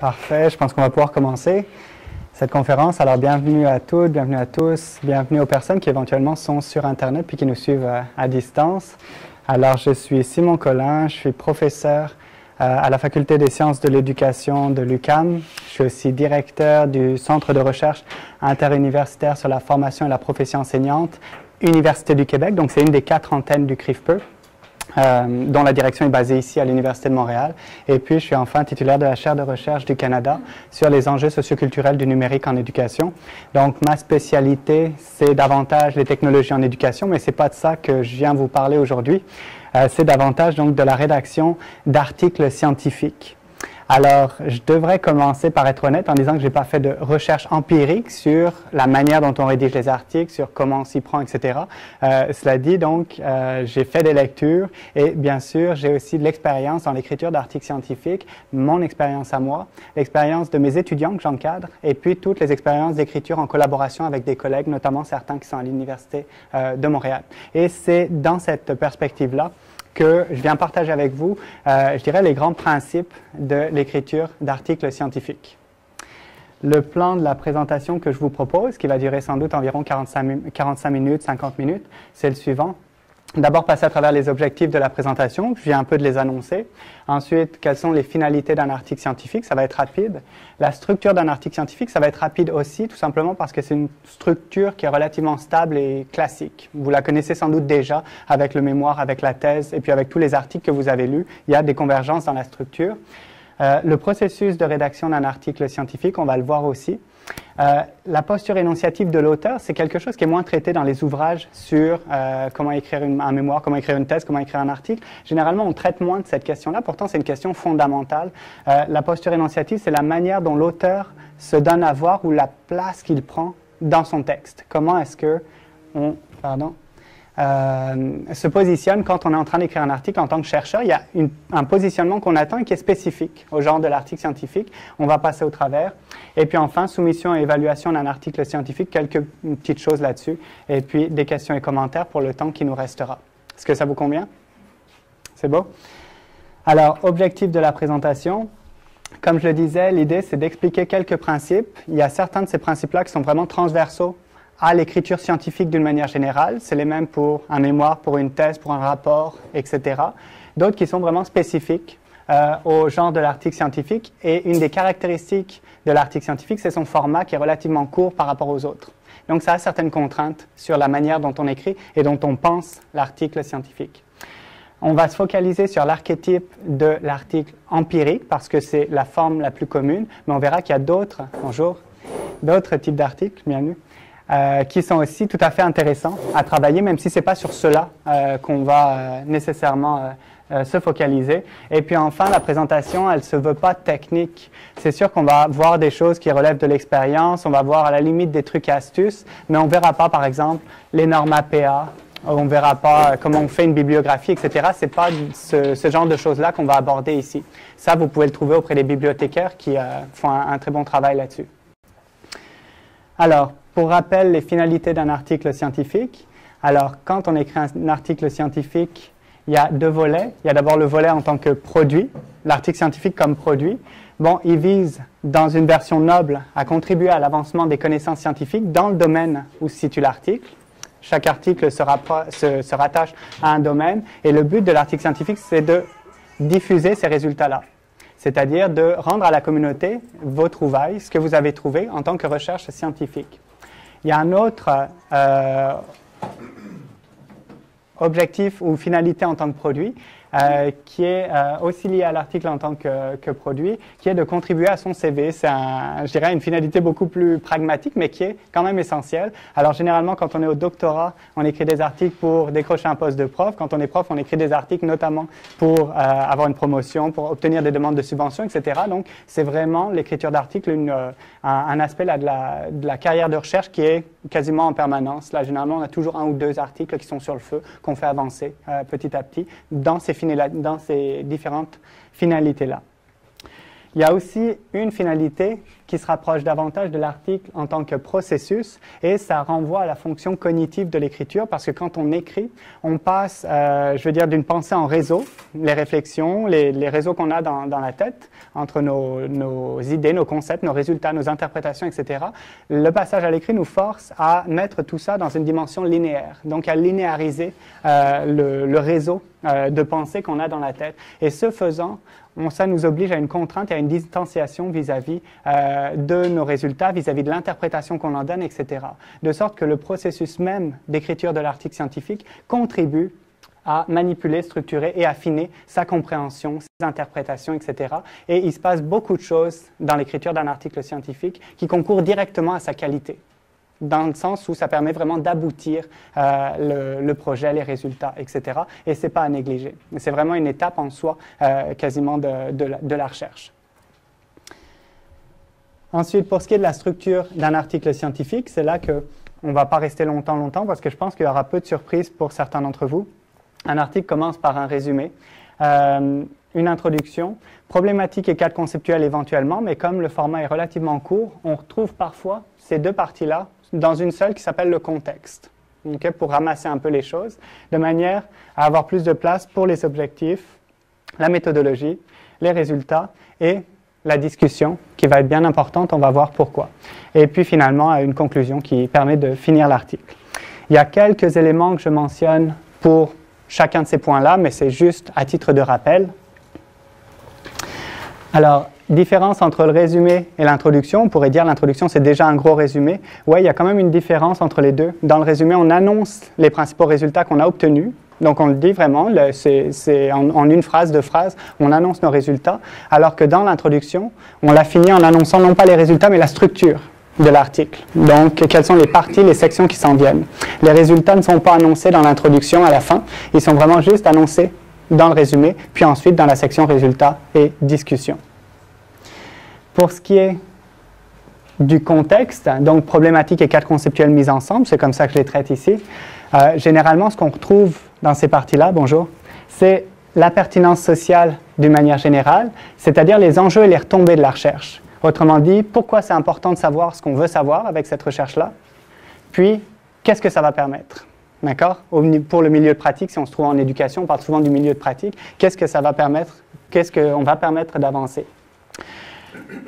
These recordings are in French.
Parfait, je pense qu'on va pouvoir commencer cette conférence. Alors bienvenue à toutes, bienvenue à tous, bienvenue aux personnes qui éventuellement sont sur Internet puis qui nous suivent euh, à, distance. Alors je suis Simon Collin, je suis professeur euh, à la Faculté des sciences de l'éducation de l'UCAM. Je suis aussi directeur du Centre de recherche interuniversitaire sur la formation et la profession enseignante, Université du Québec. Donc c'est une des quatre antennes du CRIFPE. Euh, dont la direction est basée ici à l'Université de Montréal. Et puis, je suis enfin titulaire de la chaire de recherche du Canada sur les enjeux socioculturels du numérique en éducation. Donc, ma spécialité, c'est davantage les technologies en éducation, mais c'est pas de ça que je viens vous parler aujourd'hui. Euh, c'est davantage donc de la rédaction d'articles scientifiques. Alors, je devrais commencer par être honnête en disant que je n'ai pas fait de recherche empirique sur la manière dont on rédige les articles, sur comment on s'y prend, etc. Euh, cela dit, donc, euh, j'ai fait des lectures et bien sûr, j'ai aussi de l'expérience dans l'écriture d'articles scientifiques, mon expérience à moi, l'expérience de mes étudiants que j'encadre et puis toutes les expériences d'écriture en collaboration avec des collègues, notamment certains qui sont à l'Université euh, de Montréal. Et c'est dans cette perspective-là que je viens partager avec vous, euh, je dirais, les grands principes de l'écriture d'articles scientifiques. Le plan de la présentation que je vous propose, qui va durer sans doute environ 45, 45 minutes, 50 minutes, c'est le suivant d'abord passer à travers les objectifs de la présentation, je viens un peu de les annoncer. Ensuite, quelles sont les finalités d'un article scientifique, ça va être rapide. La structure d'un article scientifique, ça va être rapide aussi, tout simplement parce que c'est une structure qui est relativement stable et classique. Vous la connaissez sans doute déjà avec le mémoire, avec la thèse, et puis avec tous les articles que vous avez lus. Il y a des convergences dans la structure. Euh, le processus de rédaction d'un article scientifique, on va le voir aussi. Euh, la posture énonciative de l'auteur, c'est quelque chose qui est moins traité dans les ouvrages sur euh, comment écrire un mémoire, comment écrire une thèse, comment écrire un article. Généralement, on traite moins de cette question-là. Pourtant, c'est une question fondamentale. Euh, la posture énonciative, c'est la manière dont l'auteur se donne à voir ou la place qu'il prend dans son texte. Comment est-ce que on, pardon, euh, se positionne quand on est en train d'écrire un article en tant que chercheur. Il y a un positionnement qu'on attend et qui est spécifique au genre de l'article scientifique. On va passer au travers. Et puis enfin, soumission et évaluation d'un article scientifique, quelques petites choses là-dessus. Et puis des questions et commentaires pour le temps qui nous restera. Est-ce que ça vous convient? C'est beau? Alors, objectif de la présentation. Comme je le disais, l'idée, c'est d'expliquer quelques principes. Il y a certains de ces principes-là qui sont vraiment transversaux à l'écriture scientifique d'une manière générale. C'est les mêmes pour un mémoire, pour une thèse, pour un rapport, etc. D'autres qui sont vraiment spécifiques euh, au genre de l'article scientifique. Et une des caractéristiques de l'article scientifique, c'est son format qui est relativement court par rapport aux autres. Donc ça a certaines contraintes sur la manière dont on écrit et dont on pense l'article scientifique. On va se focaliser sur l'archétype de l'article empirique parce que c'est la forme la plus commune, mais on verra qu'il y a d'autres, bonjour, d'autres types d'articles, bienvenue, euh, qui sont aussi tout à fait intéressants à travailler, même si ce n'est pas sur cela euh, qu'on va euh, nécessairement se focaliser. Et puis enfin, la présentation, elle ne se veut pas technique. C'est sûr qu'on va voir des choses qui relèvent de l'expérience, on va voir à la limite des trucs et astuces, mais on ne verra pas, par exemple, les normes APA, on ne verra pas comment on fait une bibliographie, etc. Ce n'est pas ce, ce, genre de choses-là qu'on va aborder ici. Ça, vous pouvez le trouver auprès des bibliothécaires qui font un, un très bon travail là-dessus. Alors, pour rappel, les finalités d'un article scientifique. Alors, quand on écrit un article scientifique, il y a deux volets. Il y a d'abord le volet en tant que produit, l'article scientifique comme produit. Bon, il vise, dans une version noble, à contribuer à l'avancement des connaissances scientifiques dans le domaine où se situe l'article. Chaque article se, se, rattache à un domaine et le but de l'article scientifique, c'est de diffuser ces résultats-là. C'est-à-dire de rendre à la communauté vos trouvailles, ce que vous avez trouvé en tant que recherche scientifique. Il y a un autre euh, objectif ou finalité en tant que produit, euh, qui est euh, aussi lié à l'article en tant que, produit, qui est de contribuer à son CV. C'est, je dirais, une finalité beaucoup plus pragmatique, mais qui est quand même essentielle. Alors, généralement, quand on est au doctorat, on écrit des articles pour décrocher un poste de prof. Quand on est prof, on écrit des articles notamment pour euh, avoir une promotion, pour obtenir des demandes de subventions, etc. Donc, c'est vraiment l'écriture d'articles un, aspect là, de, la, de la carrière de recherche qui est quasiment en permanence. Là, généralement, on a toujours un ou deux articles qui sont sur le feu, qu'on fait avancer petit à petit dans ces dans ces différentes finalités-là. Il y a aussi une finalité qui se rapproche davantage de l'article en tant que processus et ça renvoie à la fonction cognitive de l'écriture parce que quand on écrit, on passe, euh, je veux dire, d'une pensée en réseau, les réflexions, les, réseaux qu'on a dans, la tête entre nos, idées, nos concepts, nos résultats, nos interprétations, etc. Le passage à l'écrit nous force à mettre tout ça dans une dimension linéaire, donc à linéariser le, le, réseau de pensée qu'on a dans la tête. Et ce faisant, ça nous oblige à une contrainte et à une distanciation vis-à-vis euh, de nos résultats, vis-à-vis de l'interprétation qu'on en donne, etc. De sorte que le processus même d'écriture de l'article scientifique contribue à manipuler, structurer et affiner sa compréhension, ses interprétations, etc. Et il se passe beaucoup de choses dans l'écriture d'un article scientifique qui concourent directement à sa qualité dans le sens où ça permet vraiment d'aboutir euh, le, projet, les résultats, etc. Et ce n'est pas à négliger. C'est vraiment une étape en soi euh, quasiment de, la, recherche. Ensuite, pour ce qui est de la structure d'un article scientifique, c'est là qu'on ne va pas rester longtemps, longtemps, parce que je pense qu'il y aura peu de surprises pour certains d'entre vous. Un article commence par un résumé. Euh, une introduction, problématique et cadre conceptuel éventuellement, mais comme le format est relativement court, on retrouve parfois ces deux parties-là dans une seule qui s'appelle le contexte, pour ramasser un peu les choses, de manière à avoir plus de place pour les objectifs, la méthodologie, les résultats et la discussion qui va être bien importante, on va voir pourquoi. Et puis finalement, une conclusion qui permet de finir l'article. Il y a quelques éléments que je mentionne pour chacun de ces points-là, mais c'est juste à titre de rappel. Alors, différence entre le résumé et l'introduction. On pourrait dire l'introduction, c'est déjà un gros résumé. Oui, il y a quand même une différence entre les deux. Dans le résumé, on annonce les principaux résultats qu'on a obtenus. Donc, on le dit vraiment, c'est en, une phrase, deux phrases, on annonce nos résultats. Alors que dans l'introduction, on l'a fini en annonçant non pas les résultats, mais la structure de l'article. Donc, quelles sont les parties, les sections qui s'en viennent? Les résultats ne sont pas annoncés dans l'introduction à la fin, ils sont vraiment juste annoncés dans le résumé, puis ensuite dans la section résultats et discussion. Pour ce qui est du contexte, donc problématique et cadre conceptuel mis ensemble, c'est comme ça que je les traite ici. Euh, généralement, ce qu'on retrouve dans ces parties-là, bonjour, c'est la pertinence sociale d'une manière générale, c'est-à-dire les enjeux et les retombées de la recherche. Autrement dit, pourquoi c'est important de savoir ce qu'on veut savoir avec cette recherche-là, puis qu'est-ce que ça va permettre. D'accord? Pour le milieu de pratique, si on se trouve en éducation, on parle souvent du milieu de pratique, qu'est-ce que ça va permettre, qu'est-ce qu'on va permettre d'avancer?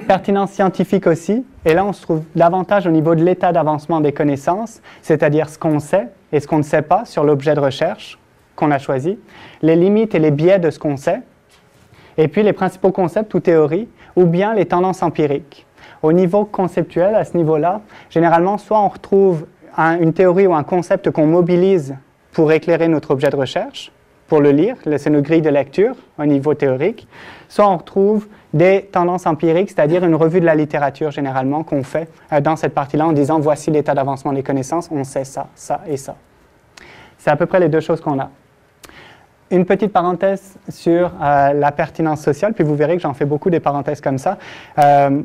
Pertinence scientifique aussi, et là on se trouve davantage au niveau de l'état d'avancement des connaissances, c'est-à-dire ce qu'on sait et ce qu'on ne sait pas sur l'objet de recherche qu'on a choisi, les limites et les biais de ce qu'on sait, et puis les principaux concepts ou théories, ou bien les tendances empiriques. Au niveau conceptuel, à ce niveau-là, généralement, soit on retrouve une théorie ou un concept qu'on mobilise pour éclairer notre objet de recherche, pour le lire, c'est nos grilles de lecture au niveau théorique, soit on retrouve des tendances empiriques, c'est-à-dire une revue de la littérature généralement qu'on fait euh, dans cette partie-là en disant voici l'état d'avancement des connaissances, on sait ça, ça et ça. C'est à peu près les deux choses qu'on a. Une petite parenthèse sur euh, la pertinence sociale, puis vous verrez que j'en fais beaucoup des parenthèses comme ça. Euh,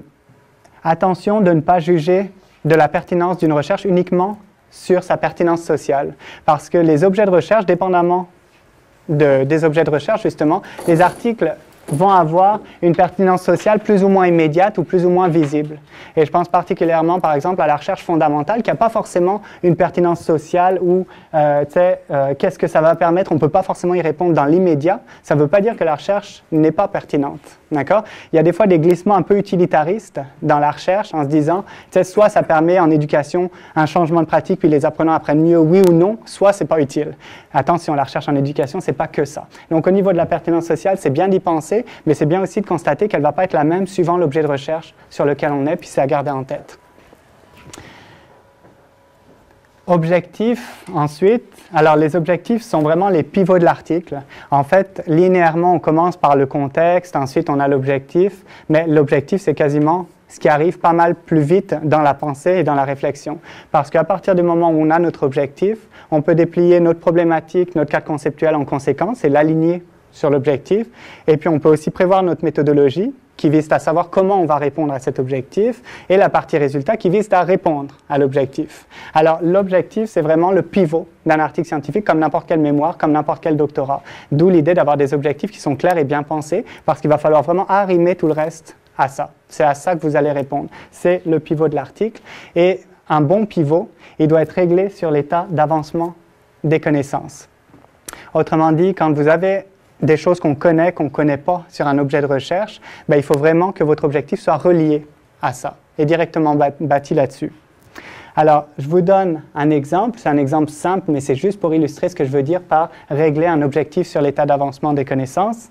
attention de ne pas juger de la pertinence d'une recherche uniquement sur sa pertinence sociale, parce que les objets de recherche, dépendamment des objets de recherche, justement, les articles vont avoir une pertinence sociale plus ou moins immédiate ou plus ou moins visible. Et je pense particulièrement, par exemple, à la recherche fondamentale qui n'a pas forcément une pertinence sociale ou, euh, euh, qu'est-ce que ça va permettre, on ne peut pas forcément y répondre dans l'immédiat. Ça ne veut pas dire que la recherche n'est pas pertinente. D'accord? Il y a des fois des glissements un peu utilitaristes dans la recherche en se disant, tu soit ça permet en éducation un changement de pratique puis les apprenants apprennent mieux, oui ou non, soit c'est pas utile. Attention, la recherche en éducation, c'est pas que ça. Donc au niveau de la pertinence sociale, c'est bien d'y penser, mais c'est bien aussi de constater qu'elle va pas être la même suivant l'objet de recherche sur lequel on est, puis c'est à garder en tête. Objectifs, ensuite. Alors, les objectifs sont vraiment les pivots de l'article. En fait, linéairement, on commence par le contexte, ensuite on a l'objectif, mais l'objectif, c'est quasiment ce qui arrive pas mal plus vite dans la pensée et dans la réflexion. Parce qu'à partir du moment où on a notre objectif, on peut déplier notre problématique, notre cadre conceptuel en conséquence et l'aligner sur l'objectif. Et puis, on peut aussi prévoir notre méthodologie qui vise à savoir comment on va répondre à cet objectif, et la partie résultat qui vise à répondre à l'objectif. Alors l'objectif, c'est vraiment le pivot d'un article scientifique, comme n'importe quel mémoire, comme n'importe quel doctorat. D'où l'idée d'avoir des objectifs qui sont clairs et bien pensés, parce qu'il va falloir vraiment arrimer tout le reste à ça. C'est à ça que vous allez répondre. C'est le pivot de l'article. Et un bon pivot, il doit être réglé sur l'état d'avancement des connaissances. Autrement dit, quand vous avez des choses qu'on connaît, qu'on ne connaît pas sur un objet de recherche, ben, il faut vraiment que votre objectif soit relié à ça et directement bâti là-dessus. Alors, je vous donne un exemple. C'est un exemple simple, mais c'est juste pour illustrer ce que je veux dire par régler un objectif sur l'état d'avancement des connaissances.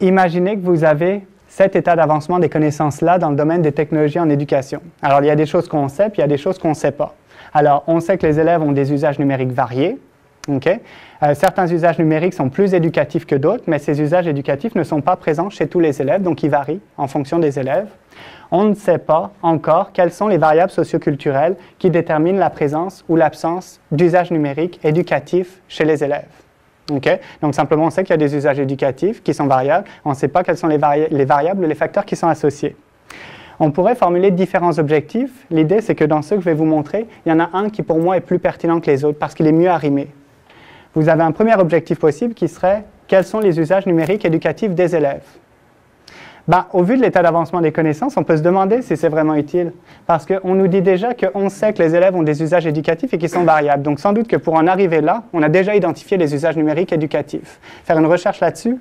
Imaginez que vous avez cet état d'avancement des connaissances-là dans le domaine des technologies en éducation. Alors, il y a des choses qu'on sait, puis il y a des choses qu'on ne sait pas. Alors, on sait que les élèves ont des usages numériques variés. Euh, certains usages numériques sont plus éducatifs que d'autres, mais ces usages éducatifs ne sont pas présents chez tous les élèves, donc ils varient en fonction des élèves. On ne sait pas encore quelles sont les variables socioculturelles qui déterminent la présence ou l'absence d'usages numériques éducatifs chez les élèves. Donc simplement, on sait qu'il y a des usages éducatifs qui sont variables. On ne sait pas quels sont les, les variables, les facteurs qui sont associés. On pourrait formuler différents objectifs. L'idée, c'est que dans ceux que je vais vous montrer, il y en a un qui pour moi est plus pertinent que les autres parce qu'il est mieux arrimé. Vous avez un premier objectif possible qui serait quels sont les usages numériques éducatifs des élèves? Ben, au vu de l'état d'avancement des connaissances, on peut se demander si c'est vraiment utile. Parce qu'on nous dit déjà qu'on sait que les élèves ont des usages éducatifs et qu'ils sont variables. Donc sans doute que pour en arriver là, on a déjà identifié les usages numériques éducatifs. Faire une recherche là-dessus,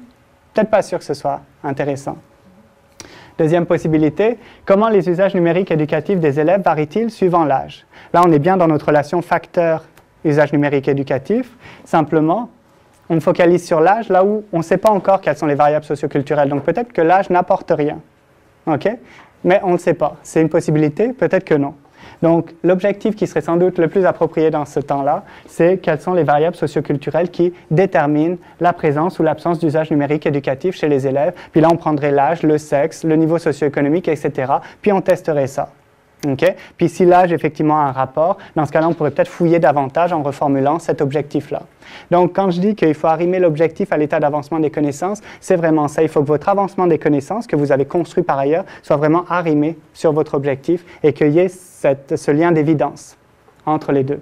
peut-être pas sûr que ce soit intéressant. Deuxième possibilité, comment les usages numériques éducatifs des élèves varient-ils suivant l'âge? Là, on est bien dans notre relation facteur-usage numérique éducatif. Simplement, on focalise sur l'âge là où on ne sait pas encore quelles sont les variables socioculturelles. Donc peut-être que l'âge n'apporte rien. OK? Mais on ne sait pas. C'est une possibilité, peut-être que non. Donc l'objectif qui serait sans doute le plus approprié dans ce temps-là, c'est quelles sont les variables socioculturelles qui déterminent la présence ou l'absence d'usage numérique éducatif chez les élèves. Puis là, on prendrait l'âge, le sexe, le niveau socio-économique, etc. Puis on testerait ça. Puis si l'âge effectivement a un rapport, dans ce cas-là, on pourrait peut-être fouiller davantage en reformulant cet objectif-là. Donc quand je dis qu'il faut arrimer l'objectif à l'état d'avancement des connaissances, c'est vraiment ça. Il faut que votre avancement des connaissances que vous avez construit par ailleurs soit vraiment arrimé sur votre objectif et qu'il y ait ce lien d'évidence entre les deux.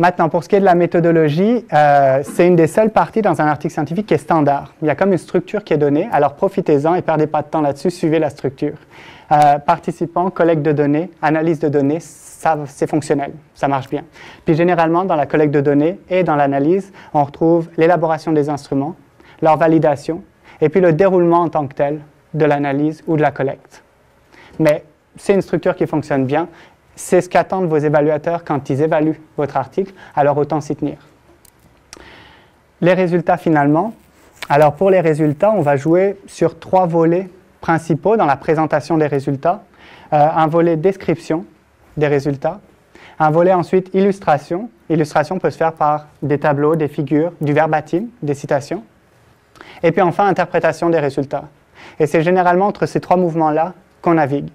Maintenant, pour ce qui est de la méthodologie, euh, c'est une des seules parties dans un article scientifique qui est standard. Il y a comme une structure qui est donnée, alors profitez-en et perdez pas de temps là-dessus, suivez la structure. Euh, participants, collecte de données, analyse de données, c'est fonctionnel, ça marche bien. Puis généralement, dans la collecte de données et dans l'analyse, on retrouve l'élaboration des instruments, leur validation, et puis le déroulement en tant que tel de l'analyse ou de la collecte. Mais c'est une structure qui fonctionne bien c'est ce qu'attendent vos évaluateurs quand ils évaluent votre article, alors autant s'y tenir. Les résultats finalement. Alors pour les résultats, on va jouer sur trois volets principaux dans la présentation des résultats. Euh, un volet description des résultats, un volet ensuite illustration. Illustration peut se faire par des tableaux, des figures, du verbatim, des citations. Et puis enfin, interprétation des résultats. Et c'est généralement entre ces trois mouvements-là qu'on navigue.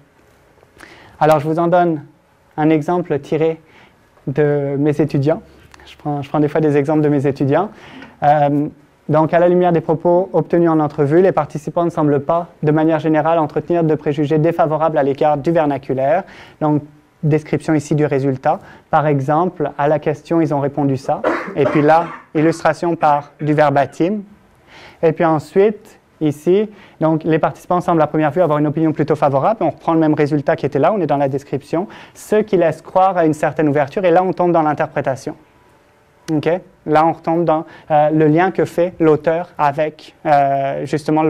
Alors je vous en donne un exemple tiré de mes étudiants. Je prends, je prends des fois des exemples de mes étudiants. Euh, donc, à la lumière des propos obtenus en entrevue, les participants ne semblent pas, de manière générale, entretenir de préjugés défavorables à l'égard du vernaculaire. Donc, description ici du résultat. Par exemple, à la question, ils ont répondu ça. Et puis là, illustration par du verbatim. Et puis ensuite, ici. Donc, les participants semblent à première vue avoir une opinion plutôt favorable. On reprend le même résultat qui était là, on est dans la description, ce qui laisse croire à une certaine ouverture, et là, on tombe dans l'interprétation. OK? Là, on retombe dans euh, le lien que fait l'auteur avec euh, justement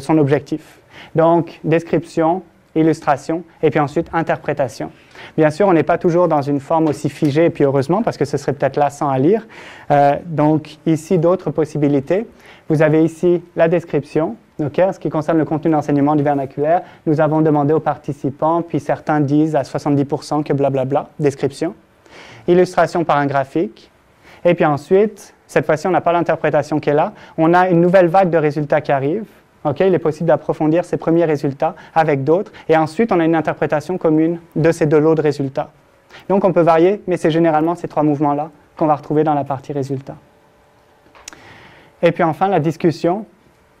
son objectif. Donc, description, illustration, et puis ensuite interprétation. Bien sûr, on n'est pas toujours dans une forme aussi figée, et puis heureusement, parce que ce serait peut-être lassant à lire. Euh, donc, ici, d'autres possibilités. Vous avez ici la description. en ce qui concerne le contenu d'enseignement du vernaculaire, nous avons demandé aux participants, puis certains disent à 70% que blablabla, description. Illustration par un graphique. Et puis ensuite, cette fois-ci, on n'a pas l'interprétation qui est là. On a une nouvelle vague de résultats qui arrive. Il est possible d'approfondir ces premiers résultats avec d'autres. Et ensuite, on a une interprétation commune de ces deux lots de résultats. Donc, on peut varier, mais c'est généralement ces trois mouvements-là qu'on va retrouver dans la partie résultats. Et puis enfin, la discussion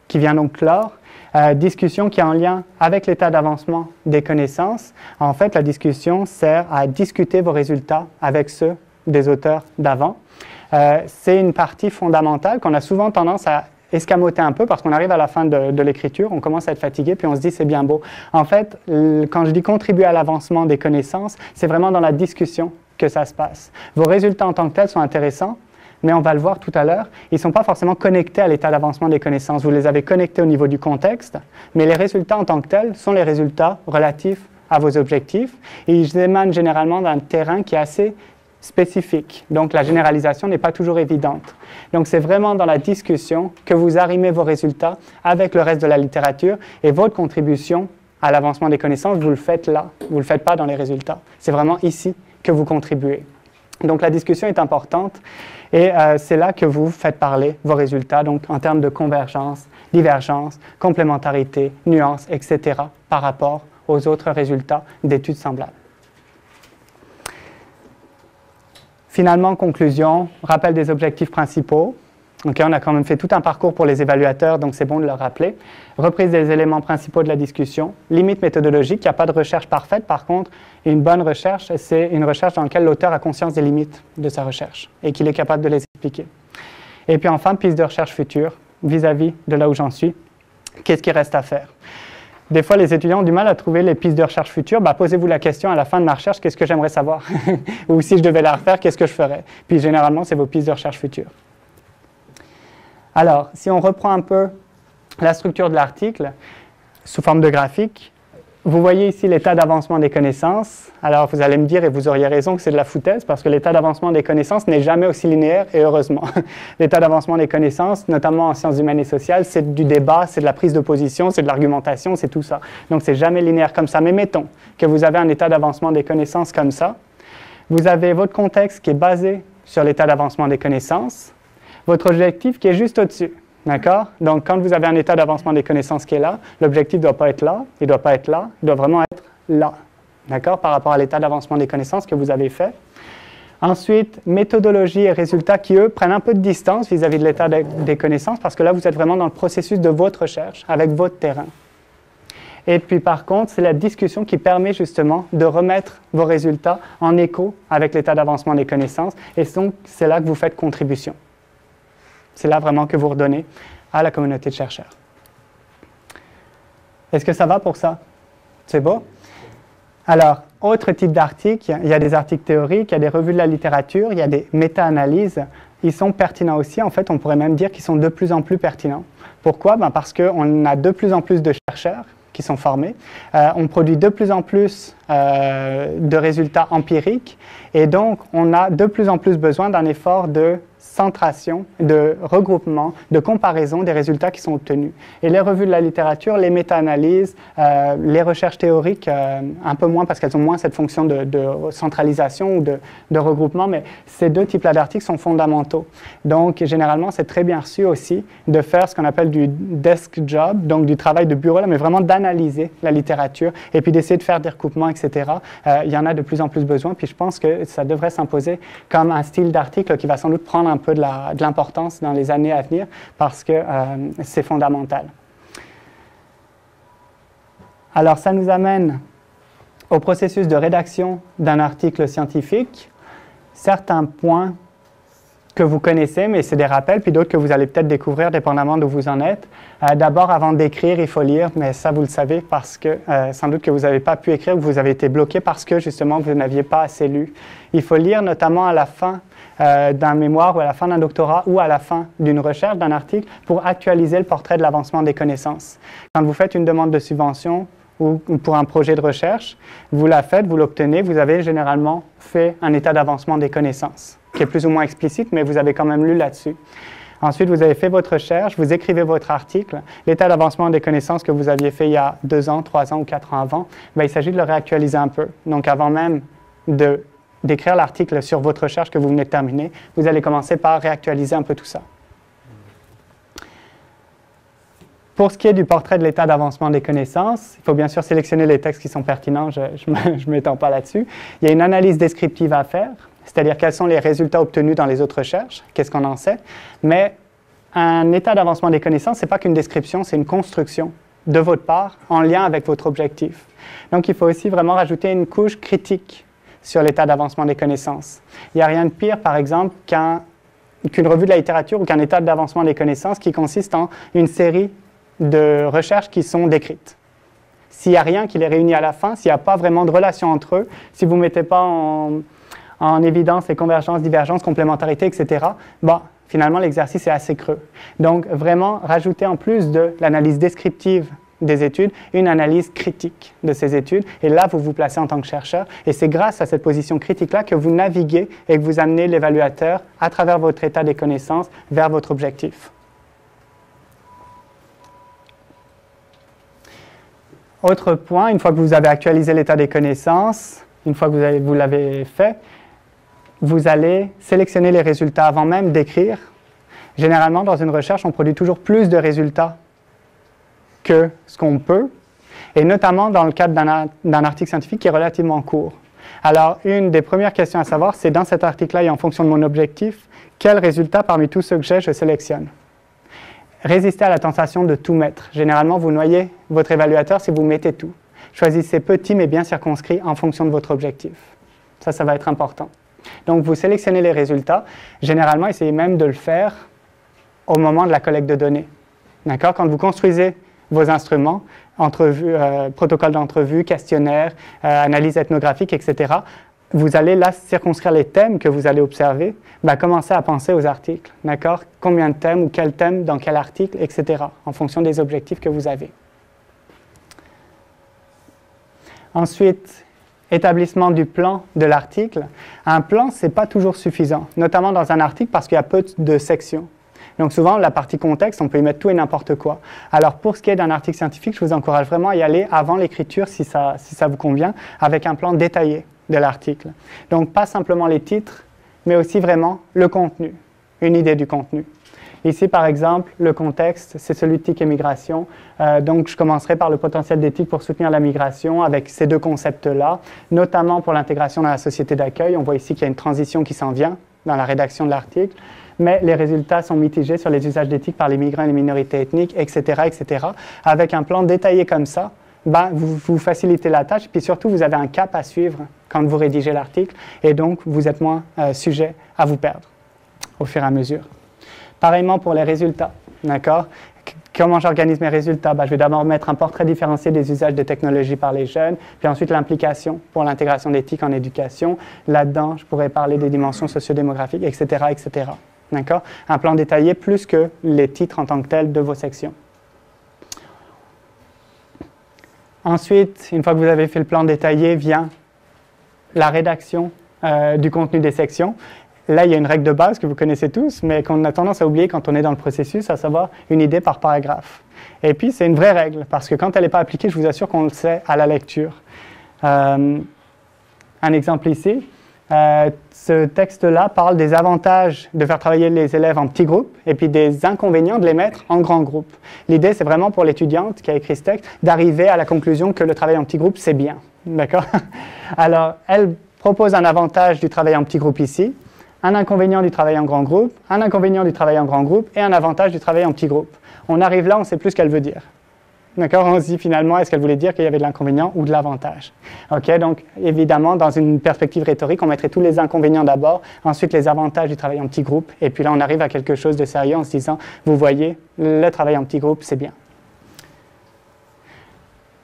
qui vient donc clore. Euh, discussion qui est en lien avec l'état d'avancement des connaissances. En fait, la discussion sert à discuter vos résultats avec ceux des auteurs d'avant. Euh, c'est une partie fondamentale qu'on a souvent tendance à escamoter un peu parce qu'on arrive à la fin de, l'écriture, on commence à être fatigué, puis on se dit c'est bien beau. En fait, quand je dis contribuer à l'avancement des connaissances, c'est vraiment dans la discussion que ça se passe. Vos résultats en tant que tels sont intéressants, mais on va le voir tout à l'heure, ils ne sont pas forcément connectés à l'état d'avancement des connaissances. Vous les avez connectés au niveau du contexte, mais les résultats en tant que tels sont les résultats relatifs à vos objectifs et ils émanent généralement d'un terrain qui est assez spécifique. Donc la généralisation n'est pas toujours évidente. Donc c'est vraiment dans la discussion que vous arrimez vos résultats avec le reste de la littérature et votre contribution à l'avancement des connaissances, vous le faites là, vous ne le faites pas dans les résultats. C'est vraiment ici que vous contribuez. Donc la discussion est importante et euh, c'est là que vous faites parler vos résultats, donc en termes de convergence, divergence, complémentarité, nuance, etc., par rapport aux autres résultats d'études semblables. Finalement, conclusion, rappel des objectifs principaux. On a quand même fait tout un parcours pour les évaluateurs, donc c'est bon de le rappeler. Reprise des éléments principaux de la discussion. Limite méthodologique, il n'y a pas de recherche parfaite. Par contre, une bonne recherche, c'est une recherche dans laquelle l'auteur a conscience des limites de sa recherche et qu'il est capable de les expliquer. Et puis enfin, piste de recherche future vis-à-vis de là où j'en suis. Qu'est-ce qui reste à faire? Des fois, les étudiants ont du mal à trouver les pistes de recherche futures. Bah, Posez-vous la question à la fin de ma recherche, qu'est-ce que j'aimerais savoir? Ou si je devais la refaire, qu'est-ce que je ferais? Puis généralement, c'est vos pistes de recherche futures. Alors, si on reprend un peu la structure de l'article sous forme de graphique, vous voyez ici l'état d'avancement des connaissances. Alors, vous allez me dire, et vous auriez raison, que c'est de la foutaise, parce que l'état d'avancement des connaissances n'est jamais aussi linéaire, et heureusement. l'état d'avancement des connaissances, notamment en sciences humaines et sociales, c'est du débat, c'est de la prise de position, c'est de l'argumentation, c'est tout ça. Donc, c'est jamais linéaire comme ça. Mais mettons que vous avez un état d'avancement des connaissances comme ça. Vous avez votre contexte qui est basé sur l'état d'avancement des connaissances, votre objectif qui est juste au-dessus. D'accord? Donc, quand vous avez un état d'avancement des connaissances qui est là, l'objectif ne doit pas être là, il ne doit pas être là, il doit vraiment être là. D'accord? Par rapport à l'état d'avancement des connaissances que vous avez fait. Ensuite, méthodologie et résultats qui, eux, prennent un peu de distance vis-à-vis de l'état des connaissances parce que là, vous êtes vraiment dans le processus de votre recherche avec votre terrain. Et puis, par contre, c'est la discussion qui permet justement de remettre vos résultats en écho avec l'état d'avancement des connaissances. Et donc, c'est là que vous faites contribution. C'est là vraiment que vous redonnez à la communauté de chercheurs. Est-ce que ça va pour ça? C'est beau? Alors, autre type d'articles, il y a des articles théoriques, il y a des revues de la littérature, il y a des méta-analyses. Ils sont pertinents aussi. En fait, on pourrait même dire qu'ils sont de plus en plus pertinents. Pourquoi? Ben Parce qu'on a de plus en plus de chercheurs qui sont formés. Euh, on produit de plus en plus euh, de résultats empiriques et donc on a de plus en plus besoin d'un effort de centration, de regroupement, de comparaison des résultats qui sont obtenus. Et les revues de la littérature, les méta-analyses, euh, les recherches théoriques, euh, un peu moins parce qu'elles ont moins cette fonction de, centralisation ou de, regroupement, mais ces deux types-là d'articles sont fondamentaux. Donc, généralement, c'est très bien reçu aussi de faire ce qu'on appelle du desk job, donc du travail de bureau, là, mais vraiment d'analyser la littérature et puis d'essayer de faire des recoupements, etc. Euh, il y en a de plus en plus besoin, puis je pense que ça devrait s'imposer comme un style d'article qui va sans doute prendre un peu de l'importance dans les années à venir parce que euh, c'est fondamental. Alors, ça nous amène au processus de rédaction d'un article scientifique. Certains points que vous connaissez, mais c'est des rappels, puis d'autres que vous allez peut-être découvrir dépendamment d'où vous en êtes. Euh, d'abord, avant d'écrire, il faut lire, mais ça, vous le savez parce que euh, sans doute que vous n'avez pas pu écrire, que vous avez été bloqué parce que justement, vous n'aviez pas assez lu. Il faut lire notamment à la fin euh, d'un mémoire ou à la fin d'un doctorat ou à la fin d'une recherche, d'un article, pour actualiser le portrait de l'avancement des connaissances. Quand vous faites une demande de subvention ou pour un projet de recherche, vous la faites, vous l'obtenez, vous avez généralement fait un état d'avancement des connaissances, qui est plus ou moins explicite, mais vous avez quand même lu là-dessus. Ensuite, vous avez fait votre recherche, vous écrivez votre article. L'état d'avancement des connaissances que vous aviez fait il y a deux ans, trois ans ou quatre ans avant, ben, il s'agit de le réactualiser un peu. Donc, avant même de d'écrire l'article sur votre recherche que vous venez de terminer, vous allez commencer par réactualiser un peu tout ça. Pour ce qui est du portrait de l'état d'avancement des connaissances, il faut bien sûr sélectionner les textes qui sont pertinents, je ne m'étends pas là-dessus. Il y a une analyse descriptive à faire, c'est-à-dire quels sont les résultats obtenus dans les autres recherches, qu'est-ce qu'on en sait. Mais un état d'avancement des connaissances, ce n'est pas qu'une description, c'est une construction de votre part en lien avec votre objectif. Donc il faut aussi vraiment rajouter une couche critique sur l'état d'avancement des connaissances. Il n'y a rien de pire, par exemple, qu'un qu'une revue de la littérature ou qu'un état d'avancement des connaissances qui consiste en une série de recherches qui sont décrites. S'il n'y a rien qui les réunit à la fin, s'il n'y a pas vraiment de relation entre eux, si vous ne mettez pas en, en, évidence les convergences, divergences, complémentarités, etc., bah, finalement l'exercice est assez creux. Donc vraiment, rajouter en plus de l'analyse descriptive des études, une analyse critique de ces études. Et là, vous vous placez en tant que chercheur. Et c'est grâce à cette position critique-là que vous naviguez et que vous amenez l'évaluateur à travers votre état des connaissances vers votre objectif. Autre point, une fois que vous avez actualisé l'état des connaissances, une fois que vous l'avez fait, vous allez sélectionner les résultats avant même d'écrire. Généralement, dans une recherche, on produit toujours plus de résultats que ce qu'on peut, et notamment dans le cadre d'un article scientifique qui est relativement court. Alors, une des premières questions à savoir, c'est dans cet article-là et en fonction de mon objectif, quel résultat parmi tous ceux que j'ai, je sélectionne? Résistez à la tentation de tout mettre. Généralement, vous noyez votre évaluateur si vous mettez tout. Choisissez petit mais bien circonscrit en fonction de votre objectif. Ça, ça va être important. Donc, vous sélectionnez les résultats. Généralement, essayez même de le faire au moment de la collecte de données. D'accord? Quand vous construisez vos instruments, entrevue, euh, protocole d'entrevue, questionnaire, euh, analyse ethnographique, etc. Vous allez là circonscrire les thèmes que vous allez observer, bah, commencer à penser aux articles, d'accord? Combien de thèmes ou quel thème dans quel article, etc. En fonction des objectifs que vous avez. Ensuite, établissement du plan de l'article. Un plan, ce n'est pas toujours suffisant, notamment dans un article parce qu'il y a peu de sections. Donc souvent, la partie contexte, on peut y mettre tout et n'importe quoi. Alors pour ce qui est d'un article scientifique, je vous encourage vraiment à y aller avant l'écriture, si ça, si ça vous convient, avec un plan détaillé de l'article. Donc pas simplement les titres, mais aussi vraiment le contenu, une idée du contenu. Ici, par exemple, le contexte, c'est celui de TIC et migration. Euh, donc, je commencerai par le potentiel d'éthique pour soutenir la migration avec ces deux concepts-là, notamment pour l'intégration dans la société d'accueil. On voit ici qu'il y a une transition qui s'en vient dans la rédaction de l'article mais les résultats sont mitigés sur les usages d'éthique par les migrants et les minorités ethniques, etc., etc. Avec un plan détaillé comme ça, ben, vous, vous facilitez la tâche, puis surtout, vous avez un cap à suivre quand vous rédigez l'article, et donc vous êtes moins euh, sujet à vous perdre au fur et à mesure. Pareillement pour les résultats, d'accord? Comment j'organise mes résultats? Ben, Je vais d'abord mettre un portrait différencié des usages des technologies par les jeunes, puis ensuite l'implication pour l'intégration d'éthique en éducation. Là-dedans, je pourrais parler des dimensions sociodémographiques, etc., etc. D'accord? Un plan détaillé plus que les titres en tant que tels de vos sections. Ensuite, une fois que vous avez fait le plan détaillé, vient la rédaction euh, du contenu des sections. Là, il y a une règle de base que vous connaissez tous, mais qu'on a tendance à oublier quand on est dans le processus, à savoir une idée par paragraphe. Et puis, c'est une vraie règle, parce que quand elle n'est pas appliquée, je vous assure qu'on le sait à la lecture. Euh, un exemple ici, euh, ce texte-là parle des avantages de faire travailler les élèves en petits groupes et puis des inconvénients de les mettre en grands groupes. L'idée, c'est vraiment pour l'étudiante qui a écrit ce texte d'arriver à la conclusion que le travail en petits groupes, c'est bien. D'accord Alors, elle propose un avantage du travail en petits groupes ici, un inconvénient du travail en grand groupe, un inconvénient du travail en grand groupe et un avantage du travail en petit groupe. On arrive là, on sait plus ce qu'elle veut dire. D'accord? On se dit finalement, est-ce qu'elle voulait dire qu'il y avait de l'inconvénient ou de l'avantage? Ok, donc évidemment, dans une perspective rhétorique, on mettrait tous les inconvénients d'abord, ensuite les avantages du travail en petit groupe, et puis là, on arrive à quelque chose de sérieux en se disant, vous voyez, le travail en petit groupe, c'est bien.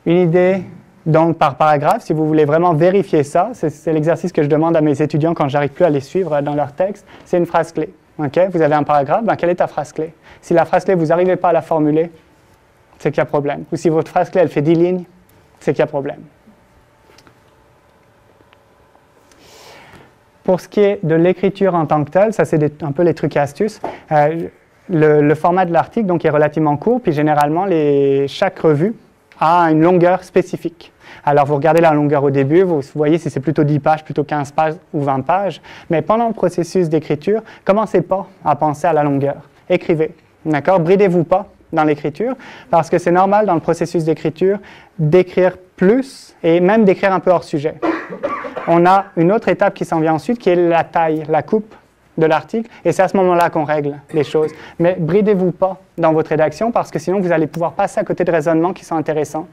Une idée donc par paragraphe, si vous voulez vraiment vérifier ça, c'est l'exercice que je demande à mes étudiants quand j'arrive plus à les suivre dans leur texte, c'est une phrase clé. Vous avez un paragraphe, ben, quelle est ta phrase clé? Si la phrase clé, vous n'arrivez pas à la formuler, c'est qu'il y a problème. Ou si votre phrase clé, elle fait 10 lignes, c'est qu'il y a problème. Pour ce qui est de l'écriture en tant que telle, ça c'est un peu les trucs et astuces. Euh, le, format de l'article est relativement court, puis généralement chaque revue a une longueur spécifique. Alors vous regardez la longueur au début, vous voyez si c'est plutôt 10 pages, plutôt 15 pages ou 20 pages, mais pendant le processus d'écriture, commencez pas à penser à la longueur. Écrivez, d'accord? Bridez-vous pas dans l'écriture, parce que c'est normal dans le processus d'écriture d'écrire plus et même d'écrire un peu hors sujet. On a une autre étape qui s'en vient ensuite, qui est la taille, la coupe de l'article, et c'est à ce moment-là qu'on règle les choses. Mais bridez-vous pas dans votre rédaction, parce que sinon vous allez pouvoir passer à côté de raisonnements qui sont intéressants.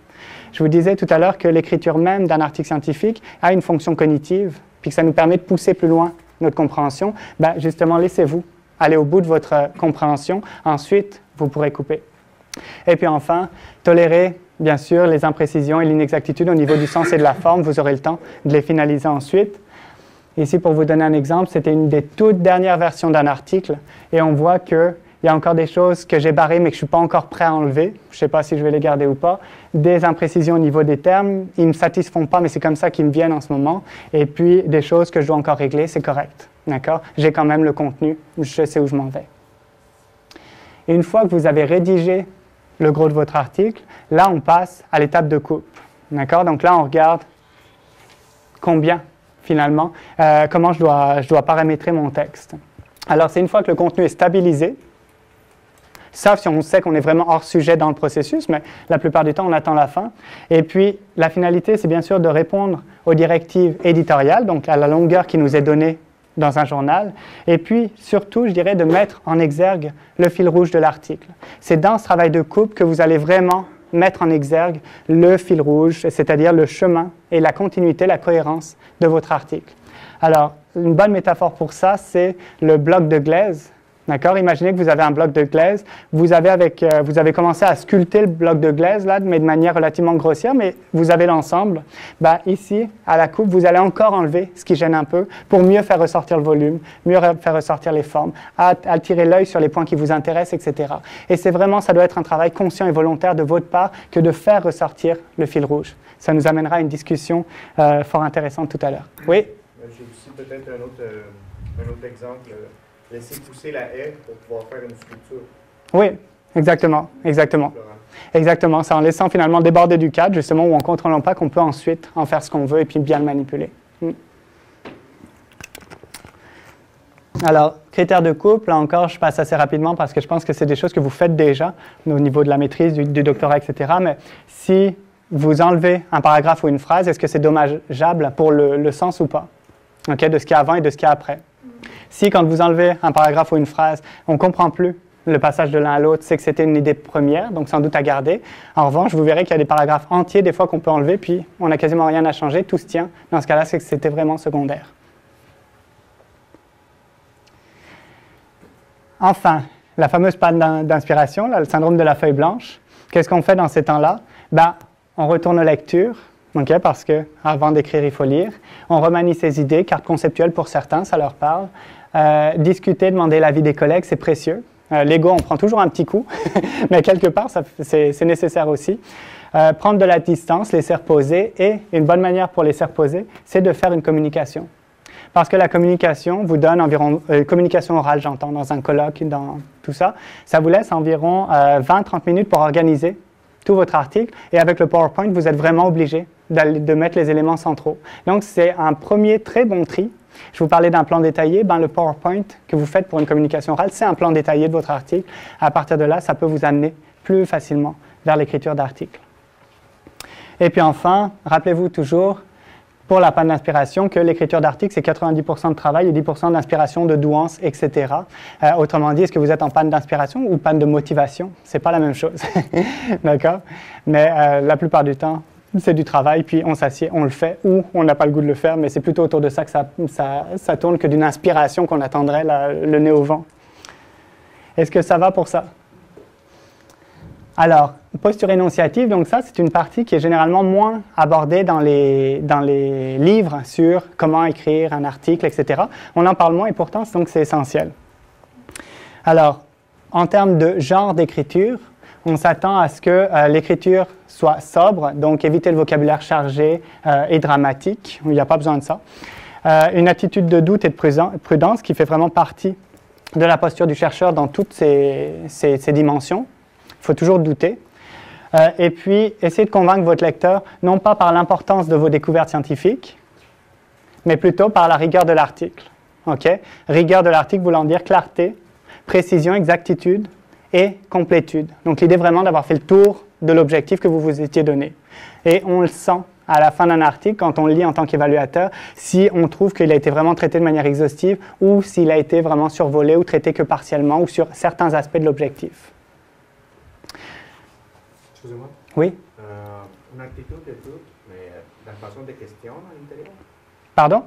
Je vous disais tout à l'heure que l'écriture même d'un article scientifique a une fonction cognitive, puis que ça nous permet de pousser plus loin notre compréhension. Ben, justement, laissez-vous aller au bout de votre compréhension. Ensuite, vous pourrez couper. Et puis enfin, tolérer bien sûr les imprécisions et l'inexactitude au niveau du sens et de la forme. Vous aurez le temps de les finaliser ensuite. Ici, pour vous donner un exemple, c'était une des toutes dernières versions d'un article et on voit qu'il y a encore des choses que j'ai barrées mais que je ne suis pas encore prêt à enlever. Je ne sais pas si je vais les garder ou pas. Des imprécisions au niveau des termes, ils ne me satisfont pas, mais c'est comme ça qu'ils me viennent en ce moment. Et puis des choses que je dois encore régler, c'est correct. D'accord? J'ai quand même le contenu, je sais où je m'en vais. Une fois que vous avez rédigé le gros de votre article, là on passe à l'étape de coupe. D'accord? Donc là on regarde combien finalement, euh, comment je dois, je dois paramétrer mon texte. Alors, c'est une fois que le contenu est stabilisé, sauf si on sait qu'on est vraiment hors sujet dans le processus, mais la plupart du temps, on attend la fin. Et puis, la finalité, c'est bien sûr de répondre aux directives éditoriales, donc à la longueur qui nous est donnée dans un journal, et puis surtout, je dirais, de mettre en exergue le fil rouge de l'article. C'est dans ce travail de coupe que vous allez vraiment mettre en exergue le fil rouge, c'est-à-dire le chemin et la continuité, la cohérence de votre article. Alors, une bonne métaphore pour ça, c'est le bloc de glaise D'accord? Imaginez que vous avez un bloc de glaise. Vous avez, avec, euh, vous avez commencé à sculpter le bloc de glaise, là, mais de manière relativement grossière, mais vous avez l'ensemble. Ben, ici, à la coupe, vous allez encore enlever ce qui gêne un peu pour mieux faire ressortir le volume, mieux faire ressortir les formes, attirer l'œil sur les points qui vous intéressent, etc. Et c'est vraiment, ça doit être un travail conscient et volontaire de votre part que de faire ressortir le fil rouge. Ça nous amènera à une discussion euh, fort intéressante tout à l'heure. Oui? J'ai aussi peut-être euh, un autre exemple laisser pousser la haie pour pouvoir faire une sculpture. Oui, exactement, exactement. Exactement, c'est en laissant finalement déborder du cadre, justement, ou en contrôlant pas qu'on peut ensuite en faire ce qu'on veut et puis bien le manipuler. Hmm. Alors, critères de coupe, là encore, je passe assez rapidement parce que je pense que c'est des choses que vous faites déjà au niveau de la maîtrise, du, doctorat, etc. Mais si vous enlevez un paragraphe ou une phrase, est-ce que c'est dommageable pour le, le sens ou pas? De ce qu'il y a avant et de ce qu'il y a après si, quand vous enlevez un paragraphe ou une phrase, on ne comprend plus le passage de l'un à l'autre, c'est que c'était une idée première, donc sans doute à garder. En revanche, vous verrez qu'il y a des paragraphes entiers, des fois, qu'on peut enlever, puis on n'a quasiment rien à changer, tout se tient. Dans ce cas-là, c'est que c'était vraiment secondaire. Enfin, la fameuse panne d'inspiration, le syndrome de la feuille blanche. Qu'est-ce qu'on fait dans ces temps-là? Ben, on retourne aux lectures, parce que avant d'écrire, il faut lire. On remanie ses idées, carte conceptuelle pour certains, ça leur parle. Euh, discuter, demander l'avis des collègues, c'est précieux. Euh, l'ego, on prend toujours un petit coup, mais quelque part, c'est nécessaire aussi. Euh, prendre de la distance, laisser reposer, et une bonne manière pour laisser reposer, c'est de faire une communication. Parce que la communication vous donne environ, communication orale, j'entends, dans un colloque, dans tout ça, ça vous laisse environ 20-30 minutes pour organiser tout votre article. Et avec le PowerPoint, vous êtes vraiment obligé de mettre les éléments centraux. Donc, c'est un premier très bon tri je vous parlais d'un plan détaillé. Ben, le PowerPoint que vous faites pour une communication orale, c'est un plan détaillé de votre article. À partir de là, ça peut vous amener plus facilement vers l'écriture d'articles. Et puis enfin, rappelez-vous toujours, pour la panne d'inspiration, que l'écriture d'articles, c'est 90% de travail et 10% d'inspiration, de douance, etc. Euh, autrement dit, est-ce que vous êtes en panne d'inspiration ou panne de motivation? C'est pas la même chose. D'accord? Mais euh, la plupart du temps, c'est du travail, puis on s'assied, on le fait, ou on n'a pas le goût de le faire, mais c'est plutôt autour de ça que ça, tourne que d'une inspiration qu'on attendrait le nez au vent. Est-ce que ça va pour ça? Alors, posture énonciative, donc ça, c'est une partie qui est généralement moins abordée dans les, dans les livres sur comment écrire un article, etc. On en parle moins et pourtant, donc c'est essentiel. Alors, en termes de genre d'écriture, on s'attend à ce que euh, l'écriture soit sobre, donc éviter le vocabulaire chargé euh, et dramatique. Il n'y a pas besoin de ça. Euh, une attitude de doute et de prudence qui fait vraiment partie de la posture du chercheur dans toutes ces, dimensions. Il faut toujours douter. et puis, essayer de convaincre votre lecteur, non pas par l'importance de vos découvertes scientifiques, mais plutôt par la rigueur de l'article. Rigueur de l'article voulant dire clarté, précision, exactitude, et complétude. Donc l'idée vraiment d'avoir fait le tour de l'objectif que vous vous étiez donné. Et on le sent à la fin d'un article, quand on le lit en tant qu'évaluateur, si on trouve qu'il a été vraiment traité de manière exhaustive ou s'il a été vraiment survolé ou traité que partiellement ou sur certains aspects de l'objectif. Excusez-moi. Oui. Euh, une attitude de doute, mais la façon de question à l'intérieur. Pardon?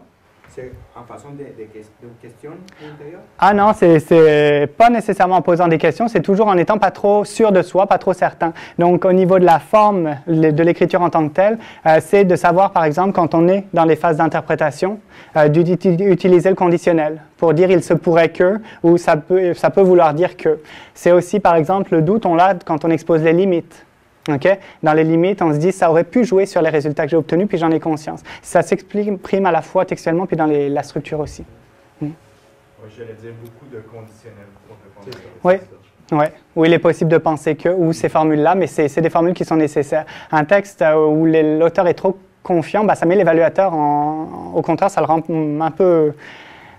C'est en façon de, questions à l'intérieur? Ah non, c'est pas nécessairement en posant des questions, c'est toujours en étant pas trop sûr de soi, pas trop certain. Donc au niveau de la forme de l'écriture en tant que telle, euh, c'est de savoir par exemple quand on est dans les phases d'interprétation, euh, d'utiliser le conditionnel pour dire il se pourrait que ou ça peut, ça peut vouloir dire que. C'est aussi par exemple le doute, on l'a quand on expose les limites. Dans les limites, on se dit ça aurait pu jouer sur les résultats que j'ai obtenus, puis j'en ai conscience. Ça s'exprime à la fois textuellement, puis dans la structure aussi. Hmm. Oui, j'allais dire beaucoup de conditionnels. Oui. Oui, où il est possible de penser que, ou ces formules-là, mais c'est des formules qui sont nécessaires. Un texte euh, où l'auteur est trop confiant, bah, ça met l'évaluateur en. Au contraire, ça le rend un peu.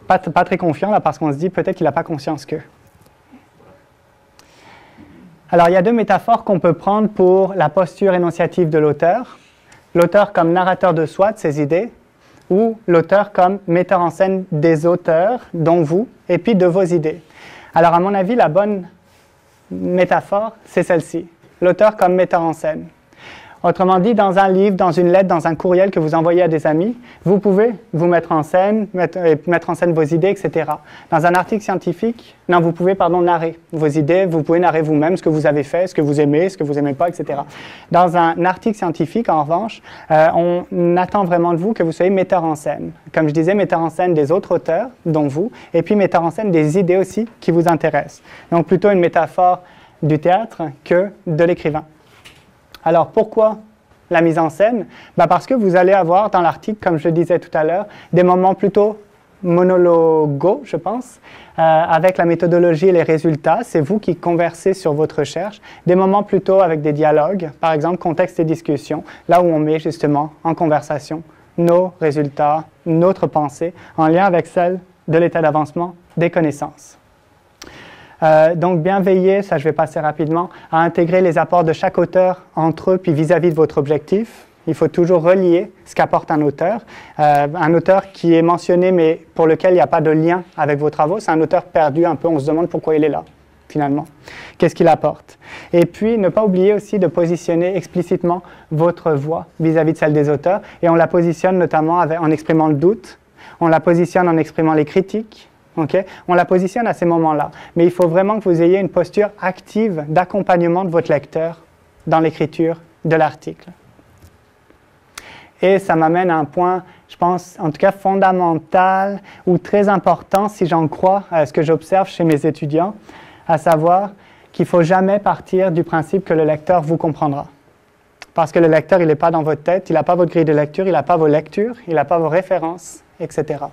pas, pas très confiant, là, parce qu'on se dit peut-être qu'il n'a pas conscience que. Alors, il y a deux métaphores qu'on peut prendre pour la posture énonciative de l'auteur. L'auteur comme narrateur de soi, de ses idées, ou l'auteur comme metteur en scène des auteurs, dont vous, et puis de vos idées. Alors, à mon avis, la bonne métaphore, c'est celle-ci. L'auteur comme metteur en scène. Autrement dit, dans un livre, dans une lettre, dans un courriel que vous envoyez à des amis, vous pouvez vous mettre en scène, mettre, mettre en scène vos idées, etc. Dans un article scientifique, non, vous pouvez, pardon, narrer vos idées, vous pouvez narrer vous-même ce que vous avez fait, ce que vous aimez, ce que vous n'aimez pas, etc. Dans un article scientifique, en revanche, euh, on attend vraiment de vous que vous soyez metteur en scène. Comme je disais, metteur en scène des autres auteurs, dont vous, et puis metteur en scène des idées aussi qui vous intéressent. Donc plutôt une métaphore du théâtre que de l'écrivain. Alors pourquoi la mise en scène? Ben Parce que vous allez avoir dans l'article, comme je le disais tout à l'heure, des moments plutôt monologaux, je pense, euh, avec la méthodologie et les résultats. C'est vous qui conversez sur votre recherche. Des moments plutôt avec des dialogues, par exemple contexte et discussion, là où on met justement en conversation nos résultats, notre pensée, en lien avec celle de l'état d'avancement des connaissances. Euh, donc, bien veiller, ça je vais passer rapidement, à intégrer les apports de chaque auteur entre eux, puis vis-à-vis de votre objectif. Il faut toujours relier ce qu'apporte un auteur. Euh, un auteur qui est mentionné, mais pour lequel il n'y a pas de lien avec vos travaux, c'est un auteur perdu un peu. On se demande pourquoi il est là, finalement. Qu'est-ce qu'il apporte? Et puis, ne pas oublier aussi de positionner explicitement votre voix vis-à-vis de celle des auteurs. Et on la positionne notamment en exprimant le doute, on la positionne en exprimant les critiques, on la positionne à ces moments-là. Mais il faut vraiment que vous ayez une posture active d'accompagnement de votre lecteur dans l'écriture de l'article. Et ça m'amène à un point, je pense, en tout cas fondamental ou très important, si j'en crois à ce que j'observe chez mes étudiants, à savoir qu'il ne faut jamais partir du principe que le lecteur vous comprendra. Parce que le lecteur, il n'est pas dans votre tête, il n'a pas votre grille de lecture, il n'a pas vos lectures, il n'a pas vos références, etc.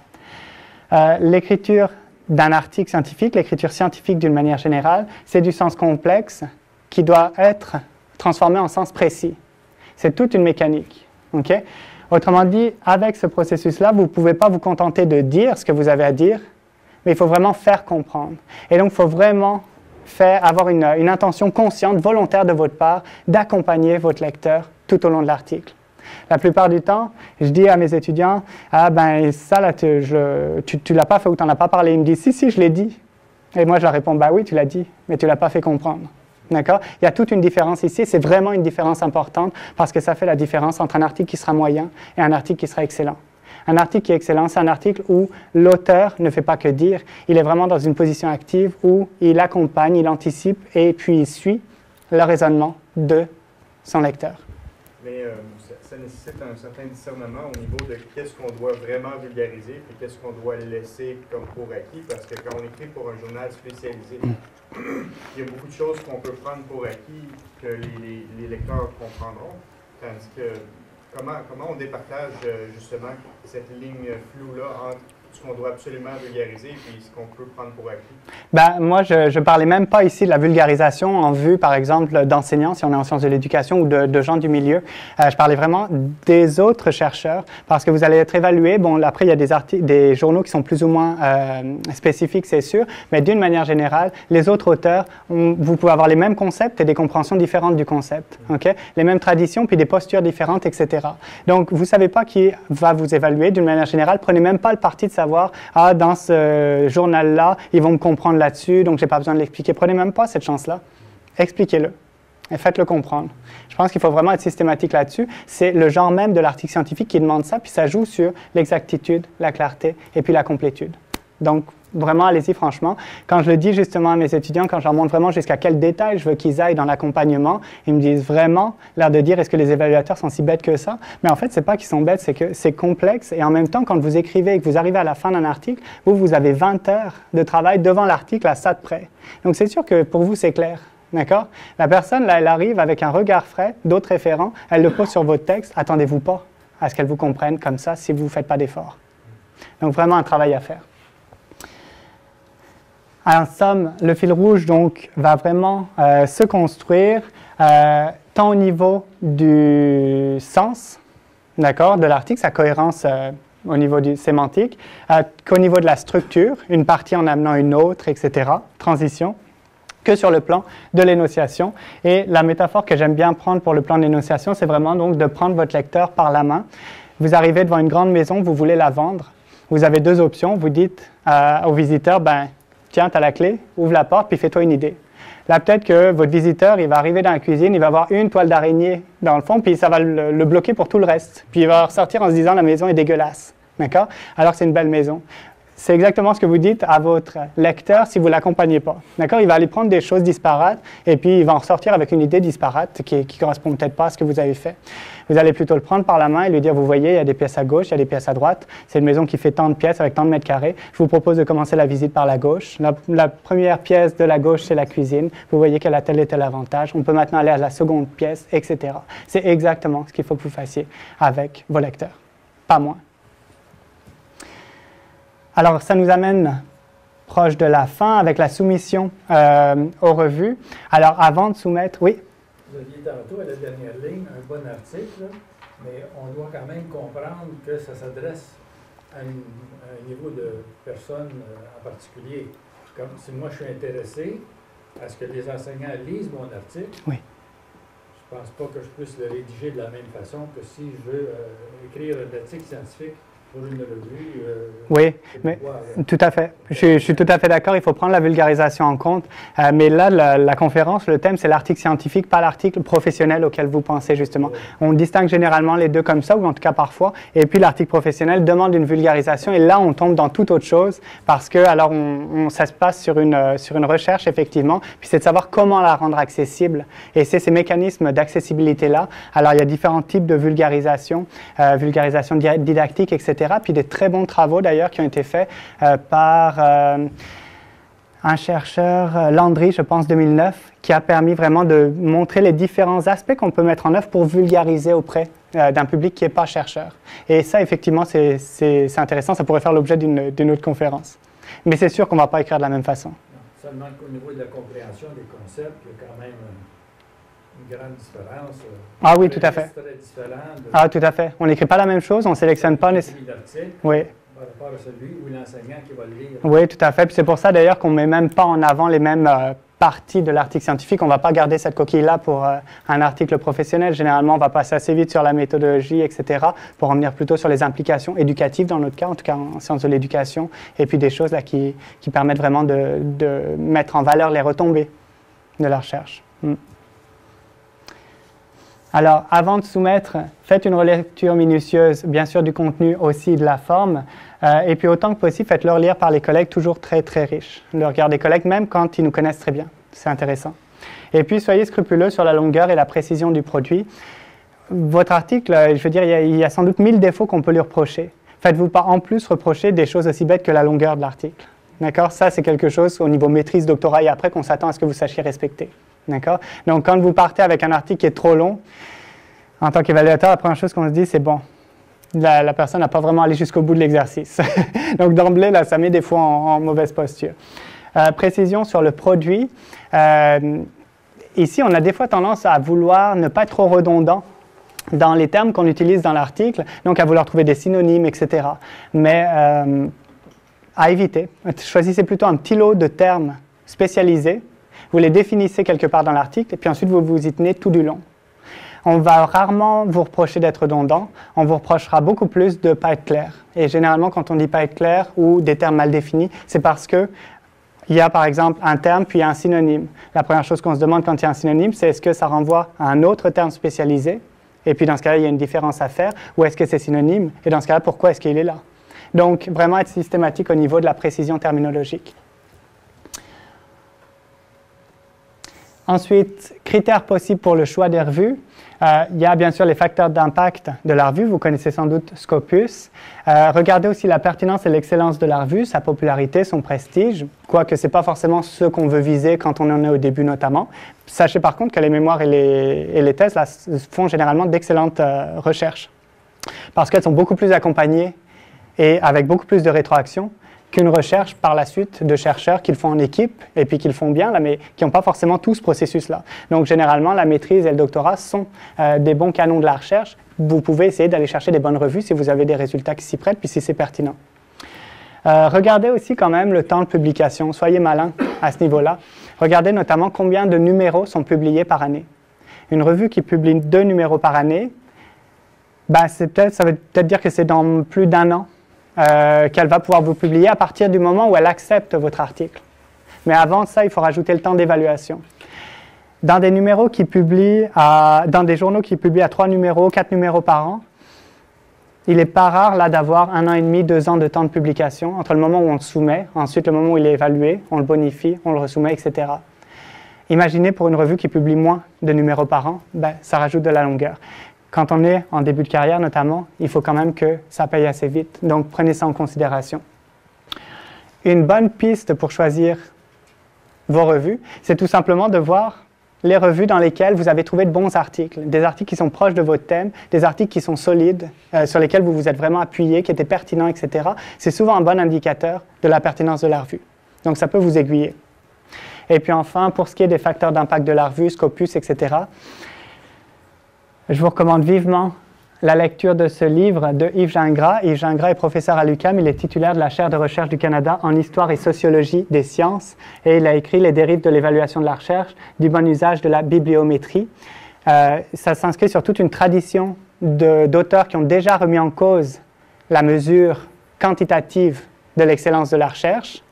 Euh, l'écriture d'un article scientifique, l'écriture scientifique d'une manière générale, c'est du sens complexe qui doit être transformé en sens précis. C'est toute une mécanique. Autrement dit, avec ce processus-là, vous ne pouvez pas vous contenter de dire ce que vous avez à dire, mais il faut vraiment faire comprendre. Et donc, il faut vraiment faire, avoir une intention consciente, volontaire de votre part, d'accompagner votre lecteur tout au long de l'article. La plupart du temps, je dis à mes étudiants, ah ben ça là, tu, ne l'as pas fait ou tu n'en as pas parlé. Ils me disent, si, si, je l'ai dit. Et moi, je leur réponds, bah oui, tu l'as dit, mais tu l'as pas fait comprendre. D'accord? Il y a toute une différence ici. C'est vraiment une différence importante parce que ça fait la différence entre un article qui sera moyen et un article qui sera excellent. Un article qui est excellent, c'est un article où l'auteur ne fait pas que dire, il est vraiment dans une position active où il accompagne, il anticipe et puis il suit le raisonnement de son lecteur. Mais euh, ça nécessite un certain discernement au niveau de qu'est-ce qu'on doit vraiment vulgariser et qu'est-ce qu'on doit laisser comme pour acquis, parce que quand on écrit pour un journal spécialisé, il y a beaucoup de choses qu'on peut prendre pour acquis que les, lecteurs comprendront, tandis que comment, comment on départage euh, justement cette ligne floue-là entre ce qu'on doit absolument vulgariser et ce qu'on peut prendre pour acquis? Ben, moi, je ne parlais même pas ici de la vulgarisation en vue, par exemple, d'enseignants, si on est en sciences de l'éducation, ou de, gens du milieu. Euh, je parlais vraiment des autres chercheurs, parce que vous allez être évalué. Bon, après, il y a des, journaux qui sont plus ou moins euh, spécifiques, c'est sûr, mais d'une manière générale, les autres auteurs, vous pouvez avoir les mêmes concepts et des compréhensions différentes du concept, ok? Les mêmes traditions, puis des postures différentes, etc. Donc, vous ne savez pas qui va vous évaluer d'une manière générale. Prenez même pas le parti de savoir, ah, dans ce journal-là, ils vont me comprendre là-dessus, donc je n'ai pas besoin de l'expliquer. Prenez même pas cette chance-là. Expliquez-le. et faites-le comprendre. Je pense qu'il faut vraiment être systématique là-dessus. C'est le genre même de l'article scientifique qui demande ça, puis ça joue sur l'exactitude, la clarté et puis la complétude. Donc, vraiment, allez-y franchement. Quand je le dis justement à mes étudiants, quand je leur montre vraiment jusqu'à quel détail je veux qu'ils aillent dans l'accompagnement, ils me disent vraiment, l'air de dire, est-ce que les évaluateurs sont si bêtes que ça? Mais en fait, c'est pas qu'ils sont bêtes, c'est que c'est complexe. Et en même temps, quand vous écrivez et que vous arrivez à la fin d'un article, vous, vous avez 20 heures de travail devant l'article à ça de près. Donc, c'est sûr que pour vous, c'est clair. D'accord? La personne, là, elle arrive avec un regard frais, d'autres référents, elle le pose sur votre texte. Attendez-vous pas à ce qu'elle vous comprenne comme ça si vous ne faites pas d'effort. Donc, vraiment un travail à faire. En somme, le fil rouge donc, va vraiment euh, se construire euh, tant au niveau du sens d'accord, de l'article, sa cohérence euh, au niveau du sémantique, qu'au niveau de la structure, une partie en amenant une autre, etc., transition, que sur le plan de l'énonciation. Et la métaphore que j'aime bien prendre pour le plan d'énonciation, c'est vraiment donc de prendre votre lecteur par la main. Vous arrivez devant une grande maison, vous voulez la vendre. Vous avez deux options. Vous dites au visiteur, ben, tiens, tu as la clé, ouvre la porte, puis fais-toi une idée. Là, peut-être que votre visiteur, il va arriver dans la cuisine, il va avoir une toile d'araignée dans le fond, puis ça va le, bloquer pour tout le reste. Puis il va ressortir en se disant la maison est dégueulasse. D'accord? Alors que c'est une belle maison. C'est exactement ce que vous dites à votre lecteur si vous ne l'accompagnez pas. D'accord? Il va aller prendre des choses disparates et puis il va en ressortir avec une idée disparate qui ne correspond peut-être pas à ce que vous avez fait. Vous allez plutôt le prendre par la main et lui dire, vous voyez, il y a des pièces à gauche, il y a des pièces à droite. C'est une maison qui fait tant de pièces avec tant de mètres carrés. Je vous propose de commencer la visite par la gauche. La, première pièce de la gauche, c'est la cuisine. Vous voyez qu'elle a tel et tel avantage. On peut maintenant aller à la seconde pièce, etc. C'est exactement ce qu'il faut que vous fassiez avec vos lecteurs. Pas moins. Alors, ça nous amène proche de la fin avec la soumission euh, aux revues. Alors, avant de soumettre, oui? Vous aviez tantôt à la dernière ligne un bon article, mais on doit quand même comprendre que ça s'adresse à, un niveau de personnes euh, en particulier. Comme si moi je suis intéressé à ce que les enseignants lisent mon article, oui. je ne pense pas que je puisse le rédiger de la même façon que si je veux euh, écrire un article scientifique euh, oui, mais tout à fait. Je, suis tout à fait d'accord. Il faut prendre la vulgarisation en compte. Euh, mais là, la, conférence, le thème, c'est l'article scientifique, pas l'article professionnel auquel vous pensez justement. On distingue généralement les deux comme ça, ou en tout cas parfois. Et puis l'article professionnel demande une vulgarisation. Et là, on tombe dans toute autre chose parce que alors on, ça se passe sur une euh, sur une recherche effectivement. Puis c'est de savoir comment la rendre accessible. Et c'est ces mécanismes d'accessibilité là. Alors il y a différents types de vulgarisation, vulgarisation didactique, etc puis des très bons travaux d'ailleurs qui ont été faits euh, par euh, un chercheur, euh, Landry, je pense 2009, qui a permis vraiment de montrer les différents aspects qu'on peut mettre en œuvre pour vulgariser auprès d'un public qui n'est pas chercheur. Et ça, effectivement, c'est intéressant. Ça pourrait faire l'objet d'une autre conférence. Mais c'est sûr qu'on ne va pas écrire de la même façon. seulement qu'au niveau de la compréhension des concepts, il y a quand même grande différence. Euh, ah oui, tout à fait. Ah, tout à fait. On n'écrit pas la même chose, on ne sélectionne pas les. Oui. Par rapport à celui ou l'enseignant qui va le lire. Oui, tout à fait. Puis c'est pour ça d'ailleurs qu'on ne met même pas en avant les mêmes euh, parties de l'article scientifique. On ne va pas garder cette coquille-là pour euh, un article professionnel. Généralement, on va passer assez vite sur la méthodologie, etc., pour revenir plutôt sur les implications éducatives dans notre cas, en tout cas en sciences de l'éducation, et puis des choses là qui, qui permettent vraiment de, de, mettre en valeur les retombées de la recherche. Hmm. Alors, avant de soumettre, faites une relecture minutieuse, bien sûr, du contenu, aussi de la forme. Euh, et puis, autant que possible, faites-le lire par les collègues toujours très, très riches. Le regard des collègues, même quand ils nous connaissent très bien. C'est intéressant. Et puis, soyez scrupuleux sur la longueur et la précision du produit. Votre article, euh, je veux dire, il y a, sans doute mille défauts qu'on peut lui reprocher. Faites-vous pas en plus reprocher des choses aussi bêtes que la longueur de l'article. D'accord? Ça, c'est quelque chose au niveau maîtrise, doctorat et après qu'on s'attend à ce que vous sachiez respecter. Donc, quand vous partez avec un article qui est trop long, en tant qu'évaluateur, la première chose qu'on se dit, c'est bon, la, personne n'a pas vraiment allé jusqu'au bout de l'exercice. Donc, d'emblée, là, ça met des fois en, mauvaise posture. Euh, précision sur le produit. Euh, ici, on a des fois tendance à vouloir ne pas être trop redondant dans les termes qu'on utilise dans l'article, donc à vouloir trouver des synonymes, etc. Mais euh, à éviter. Choisissez plutôt un petit lot de termes spécialisés vous les définissez quelque part dans l'article, et puis ensuite vous vous y tenez tout du long. On va rarement vous reprocher d'être redondant, on vous reprochera beaucoup plus de ne pas être clair. Et généralement, quand on dit pas être clair ou des termes mal définis, c'est parce que il y a par exemple un terme puis un synonyme. La première chose qu'on se demande quand il y a un synonyme, c'est est-ce que ça renvoie à un autre terme spécialisé? Et puis dans ce cas-là, il y a une différence à faire. Ou est-ce que c'est synonyme? Et dans ce cas-là, pourquoi est-ce qu'il est là? Donc vraiment être systématique au niveau de la précision terminologique. Ensuite, critères possibles pour le choix des revues. Euh, il y a bien sûr les facteurs d'impact de la revue. Vous connaissez sans doute Scopus. Euh, regardez aussi la pertinence et l'excellence de la revue, sa popularité, son prestige, quoique ce n'est pas forcément ce qu'on veut viser quand on en est au début notamment. Sachez par contre que les mémoires et les, thèses font généralement d'excellentes euh, recherches parce qu'elles sont beaucoup plus accompagnées et avec beaucoup plus de rétroaction qu'une recherche par la suite de chercheurs qu'ils font en équipe et puis qu'ils font bien, là, mais qui n'ont pas forcément tout ce processus-là. Donc généralement, la maîtrise et le doctorat sont euh, des bons canons de la recherche. Vous pouvez essayer d'aller chercher des bonnes revues si vous avez des résultats qui s'y prêtent, puis si c'est pertinent. Euh, regardez aussi quand même le temps de publication. Soyez malin à ce niveau-là. Regardez notamment combien de numéros sont publiés par année. Une revue qui publie deux numéros par année, ben, peut ça veut peut-être dire que c'est dans plus d'un an euh, qu'elle va pouvoir vous publier à partir du moment où elle accepte votre article. Mais avant ça, il faut rajouter le temps d'évaluation. Dans des numéros qui publient, dans des journaux qui publient à trois numéros, quatre numéros par an, il n'est pas rare là d'avoir un an et demi, deux ans de temps de publication entre le moment où on le soumet, ensuite le moment où il est évalué, on le bonifie, on le resoumet, etc. Imaginez pour une revue qui publie moins de numéros par an, ben, ça rajoute de la longueur quand on est en début de carrière notamment, il faut quand même que ça paye assez vite. Donc prenez ça en considération. Une bonne piste pour choisir vos revues, c'est tout simplement de voir les revues dans lesquelles vous avez trouvé de bons articles, des articles qui sont proches de votre thème, des articles qui sont solides, euh, sur lesquels vous vous êtes vraiment appuyé, qui étaient pertinents, etc. C'est souvent un bon indicateur de la pertinence de la revue. Donc ça peut vous aiguiller. Et puis enfin, pour ce qui est des facteurs d'impact de la revue, Scopus, etc., je vous recommande vivement la lecture de ce livre de Yves Gingras. Yves Gingras est professeur à l'UQAM, il est titulaire de la chaire de recherche du Canada en histoire et sociologie des sciences et il a écrit Les dérives de l'évaluation de la recherche, du bon usage de la bibliométrie. Euh, ça s'inscrit sur toute une tradition d'auteurs qui ont déjà remis en cause la mesure quantitative de l'excellence de la recherche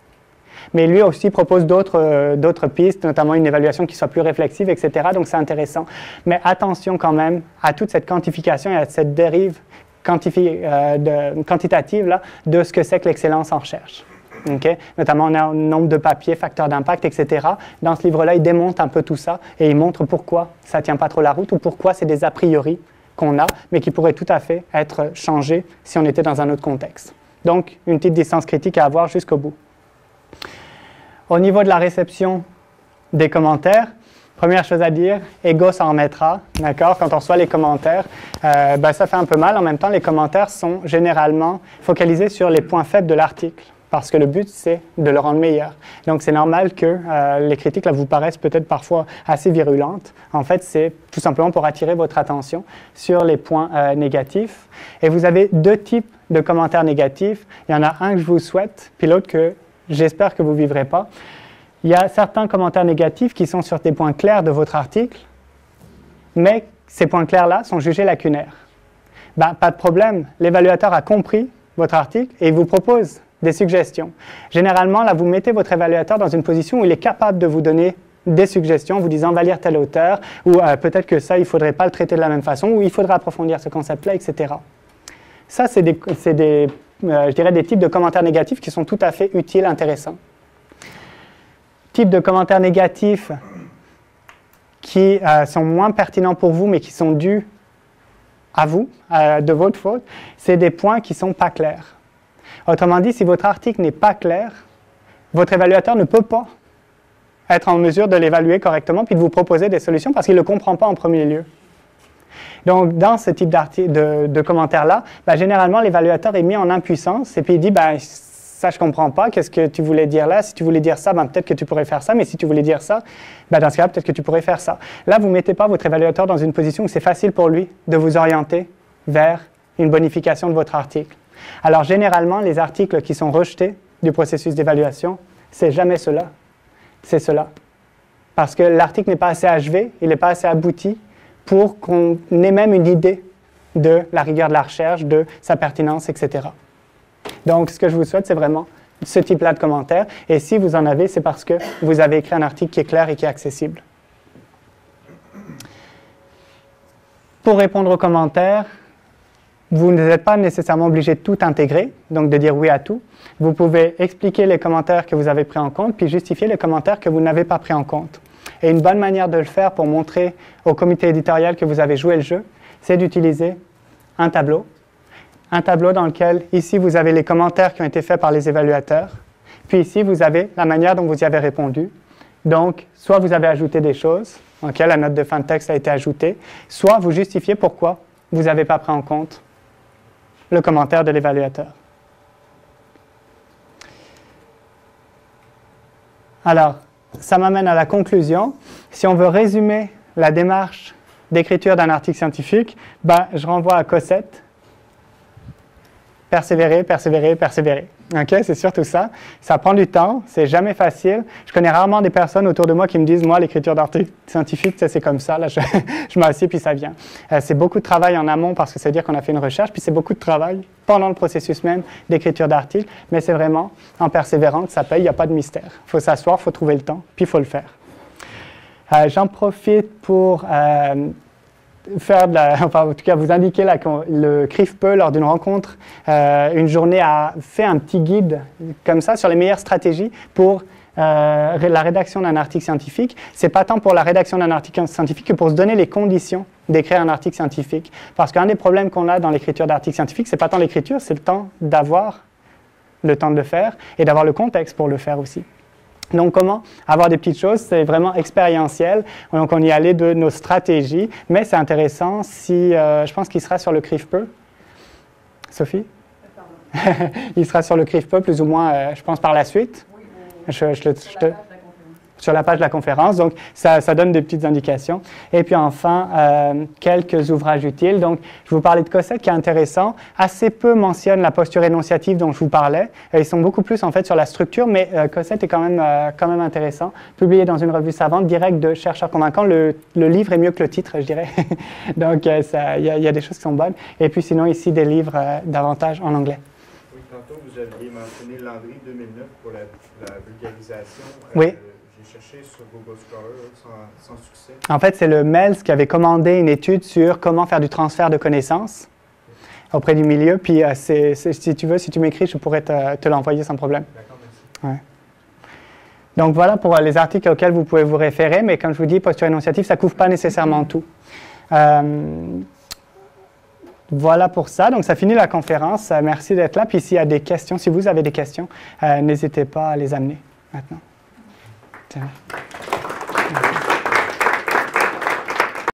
mais lui aussi propose euh, d'autres pistes, notamment une évaluation qui soit plus réflexive, etc. Donc c'est intéressant. Mais attention quand même à toute cette quantification et à cette dérive euh, quantitative là, de ce que c'est que l'excellence en recherche. Notamment le nombre de papiers, facteurs d'impact, etc. Dans ce livre-là, il démonte un peu tout ça et il montre pourquoi ça ne tient pas trop la route ou pourquoi c'est des a priori qu'on a, mais qui pourraient tout à fait être changés si on était dans un autre contexte. Donc, une petite distance critique à avoir jusqu'au bout. Au niveau de la réception des commentaires, première chose à dire, Ego s'en remettra, d'accord? Quand on reçoit les commentaires, euh, ben, ça fait un peu mal. En même temps, les commentaires sont généralement focalisés sur les points faibles de l'article parce que le but, c'est de le rendre meilleur. Donc, c'est normal que euh, les critiques là, vous paraissent peut-être parfois assez virulentes. En fait, c'est tout simplement pour attirer votre attention sur les points euh, négatifs. Et vous avez deux types de commentaires négatifs. Il y en a un que je vous souhaite, puis l'autre que j'espère que vous ne vivrez pas. Il y a certains commentaires négatifs qui sont sur des points clairs de votre article, mais ces points clairs-là sont jugés lacunaires. Ben, pas de problème, l'évaluateur a compris votre article et il vous propose des suggestions. Généralement, là, vous mettez votre évaluateur dans une position où il est capable de vous donner des suggestions, vous disant va lire tel auteur, ou euh, peut-être que ça, il ne faudrait pas le traiter de la même façon, ou il faudrait approfondir ce concept-là, etc. Ça, c'est des, des je dirais, des types de commentaires négatifs qui sont tout à fait utiles, intéressants. Types de commentaires négatifs qui euh, sont moins pertinents pour vous, mais qui sont dus à vous, euh, de votre faute, c'est des points qui ne sont pas clairs. Autrement dit, si votre article n'est pas clair, votre évaluateur ne peut pas être en mesure de l'évaluer correctement puis de vous proposer des solutions parce qu'il ne le comprend pas en premier lieu. Donc, dans ce type de, de commentaires-là, ben, généralement, l'évaluateur est mis en impuissance et puis il dit, ben, ça, je ne comprends pas, qu'est-ce que tu voulais dire là? Si tu voulais dire ça, ben, peut-être que tu pourrais faire ça, mais si tu voulais dire ça, ben, dans ce cas-là, peut-être que tu pourrais faire ça. Là, vous ne mettez pas votre évaluateur dans une position où c'est facile pour lui de vous orienter vers une bonification de votre article. Alors, généralement, les articles qui sont rejetés du processus d'évaluation, c'est jamais cela. C'est cela. Parce que l'article n'est pas assez achevé, il n'est pas assez abouti, pour qu'on ait même une idée de la rigueur de la recherche, de sa pertinence, etc. Donc, ce que je vous souhaite, c'est vraiment ce type-là de commentaires. Et si vous en avez, c'est parce que vous avez écrit un article qui est clair et qui est accessible. Pour répondre aux commentaires, vous n'êtes pas nécessairement obligé de tout intégrer, donc de dire oui à tout. Vous pouvez expliquer les commentaires que vous avez pris en compte, puis justifier les commentaires que vous n'avez pas pris en compte. Et une bonne manière de le faire pour montrer au comité éditorial que vous avez joué le jeu, c'est d'utiliser un tableau. Un tableau dans lequel, ici, vous avez les commentaires qui ont été faits par les évaluateurs. Puis ici, vous avez la manière dont vous y avez répondu. Donc, soit vous avez ajouté des choses, ok, la note de fin de texte a été ajoutée, soit vous justifiez pourquoi vous n'avez pas pris en compte le commentaire de l'évaluateur. Alors, ça m'amène à la conclusion. Si on veut résumer la démarche d'écriture d'un article scientifique, ben, je renvoie à Cossette. Persévérer, persévérer, persévérer. OK, c'est surtout ça. Ça prend du temps, c'est jamais facile. Je connais rarement des personnes autour de moi qui me disent Moi, l'écriture d'article scientifique, c'est comme ça, là, je, je puis ça vient. Euh, c'est beaucoup de travail en amont parce que ça veut dire qu'on a fait une recherche, puis c'est beaucoup de travail pendant le processus même d'écriture d'article, mais c'est vraiment en persévérant que ça paye, il n'y a pas de mystère. Il faut s'asseoir, il faut trouver le temps, puis il faut le faire. Euh, J'en profite pour. Euh, faire enfin, en tout cas vous indiquer là que le CRIFPE lors d'une rencontre, euh, une journée a fait un petit guide comme ça sur les meilleures stratégies pour euh, la rédaction d'un article scientifique. C'est pas tant pour la rédaction d'un article scientifique que pour se donner les conditions d'écrire un article scientifique. Parce qu'un des problèmes qu'on a dans l'écriture d'articles scientifiques, c'est pas tant l'écriture, c'est le temps d'avoir le temps de le faire et d'avoir le contexte pour le faire aussi. Donc, comment avoir des petites choses, c'est vraiment expérientiel. Donc, on y allait de nos stratégies, mais c'est intéressant si, euh, je pense qu'il sera sur le CRIFPE. Sophie? Il sera sur le CRIFPE plus ou moins, euh, je pense, par la suite. Oui, Je, je sur la page de la conférence. Donc, ça, ça donne des petites indications. Et puis enfin, euh, quelques ouvrages utiles. Donc, je vous parlais de Cossette qui est intéressant. Assez peu mentionne la posture énonciative dont je vous parlais. Euh, Ils sont beaucoup plus en fait sur la structure, mais euh, Cossette est quand même, euh, quand même intéressant. Publié dans une revue savante, direct de chercheurs convaincants. Le, le livre est mieux que le titre, je dirais. Donc, il y, a- il y a des choses qui sont bonnes. Et puis sinon, ici, des livres davantage en anglais. Oui, tantôt, vous aviez mentionné Landry 2009 pour la, la vulgarisation. Oui. J'ai cherché sur Google Scholar sans, sans succès. En fait, c'est le MELS qui avait commandé une étude sur comment faire du transfert de connaissances auprès du milieu. Puis, euh, si tu veux, si tu m'écris, je pourrais te, te l'envoyer sans problème. D'accord, merci. Donc, voilà pour euh, les articles auxquels vous pouvez vous référer. Mais comme je vous dis, posture énonciative, ça ne couvre pas nécessairement tout. Euh, voilà pour ça. Donc, ça finit la conférence. Merci d'être là. Puis, s'il y a des questions, si vous avez des questions, euh, n'hésitez pas à les amener maintenant. Tiens.